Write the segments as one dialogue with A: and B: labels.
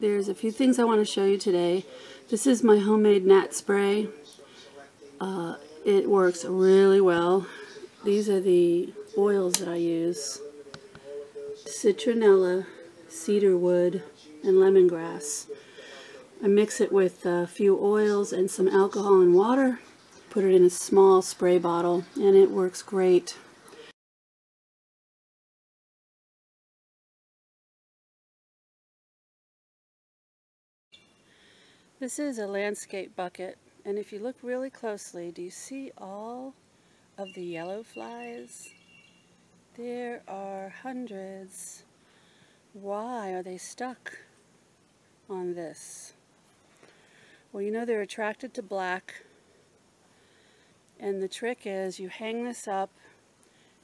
A: There's a few things I want to show you today. This is my homemade gnat spray. Uh, it works really well. These are the oils that I use. Citronella, cedarwood, and lemongrass. I mix it with a few oils and some alcohol and water. Put it in a small spray bottle and it works great. This is a landscape bucket and if you look really closely, do you see all of the yellow flies? There are hundreds. Why are they stuck on this? Well, you know they're attracted to black. And the trick is you hang this up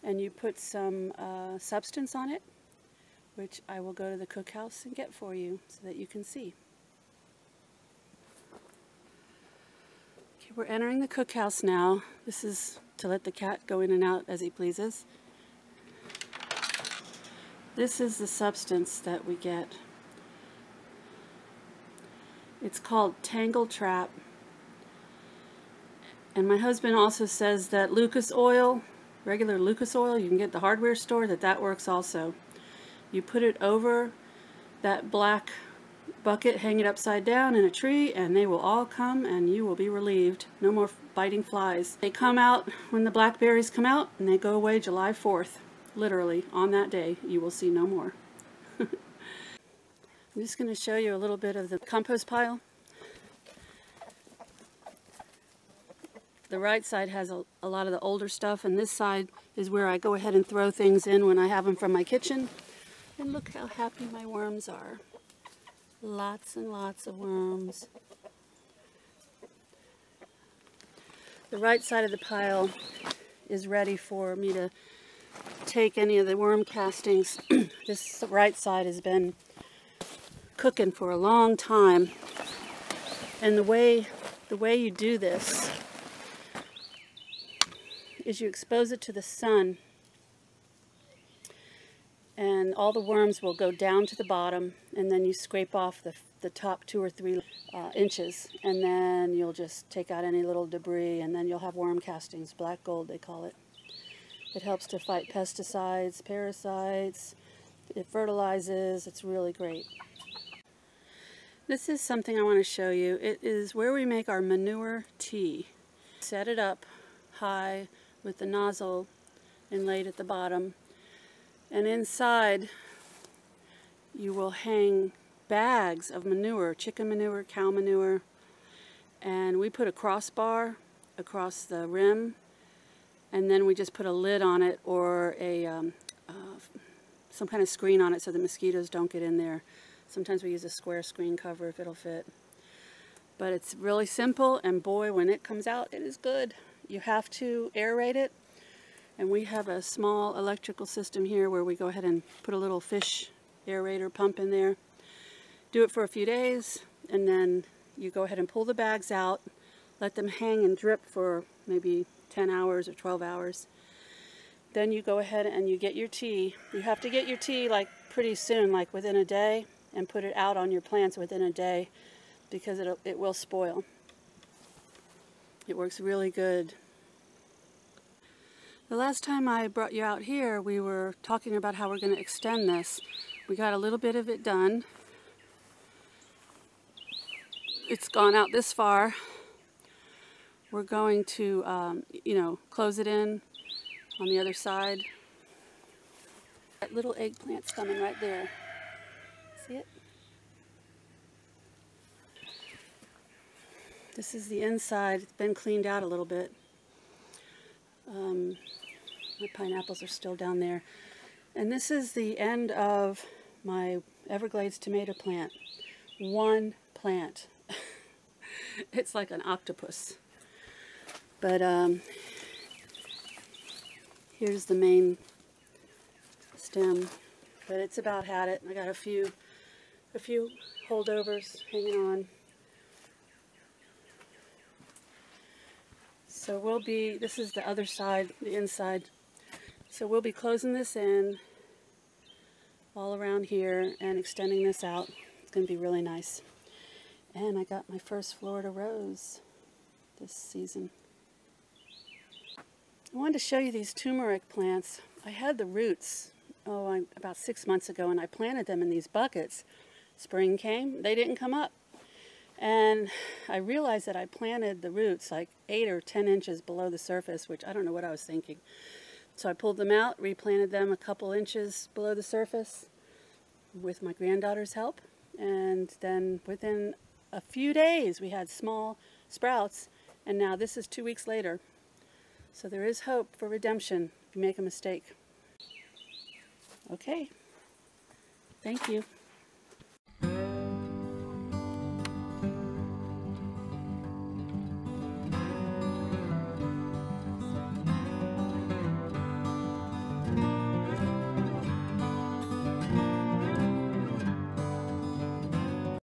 A: and you put some uh, substance on it, which I will go to the cookhouse and get for you so that you can see. We're entering the cookhouse now. This is to let the cat go in and out as he pleases. This is the substance that we get. It's called Tangle Trap. And my husband also says that Lucas oil, regular Lucas oil, you can get the hardware store, that that works also. You put it over that black bucket, hang it upside down in a tree, and they will all come and you will be relieved. No more biting flies. They come out when the blackberries come out and they go away July 4th. Literally, on that day, you will see no more. I'm just going to show you a little bit of the compost pile. The right side has a, a lot of the older stuff, and this side is where I go ahead and throw things in when I have them from my kitchen. And look how happy my worms are. Lots and lots of worms. The right side of the pile is ready for me to take any of the worm castings. this right side has been cooking for a long time. And the way, the way you do this is you expose it to the sun and all the worms will go down to the bottom and then you scrape off the, the top two or three uh, inches and then you'll just take out any little debris and then you'll have worm castings, black gold they call it. It helps to fight pesticides, parasites, it fertilizes, it's really great. This is something I want to show you. It is where we make our manure tea. Set it up high with the nozzle inlaid at the bottom and inside you will hang bags of manure, chicken manure, cow manure, and we put a crossbar across the rim and then we just put a lid on it or a um, uh, some kind of screen on it so the mosquitoes don't get in there. Sometimes we use a square screen cover if it'll fit. But it's really simple and boy when it comes out it is good. You have to aerate it and we have a small electrical system here where we go ahead and put a little fish aerator pump in there. Do it for a few days, and then you go ahead and pull the bags out, let them hang and drip for maybe 10 hours or 12 hours. Then you go ahead and you get your tea. You have to get your tea like pretty soon, like within a day, and put it out on your plants within a day because it it will spoil. It works really good the last time I brought you out here, we were talking about how we're going to extend this. We got a little bit of it done. It's gone out this far. We're going to, um, you know, close it in on the other side. That little eggplant's coming right there. See it? This is the inside. It's been cleaned out a little bit. Um, my pineapples are still down there. And this is the end of my Everglades tomato plant. One plant. it's like an octopus. But um, here's the main stem. But it's about had it. I got a few, a few holdovers hanging on. So we'll be, this is the other side, the inside. So we'll be closing this in all around here and extending this out. It's going to be really nice. And I got my first Florida rose this season. I wanted to show you these turmeric plants. I had the roots, oh, I, about six months ago, and I planted them in these buckets. Spring came, they didn't come up. And I realized that I planted the roots like eight or ten inches below the surface, which I don't know what I was thinking. So I pulled them out, replanted them a couple inches below the surface with my granddaughter's help. And then within a few days, we had small sprouts. And now this is two weeks later. So there is hope for redemption if you make a mistake. Okay. Thank you.